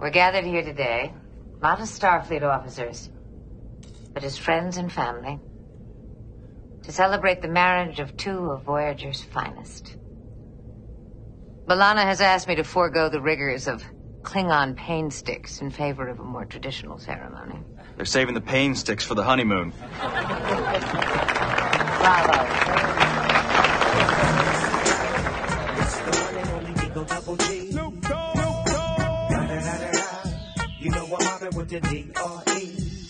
We're gathered here today, not as Starfleet officers, but as friends and family, to celebrate the marriage of two of Voyager's finest. B'Elanna has asked me to forego the rigors of Klingon pain sticks in favor of a more traditional ceremony. They're saving the pain sticks for the honeymoon. Bravo with the D-R-E.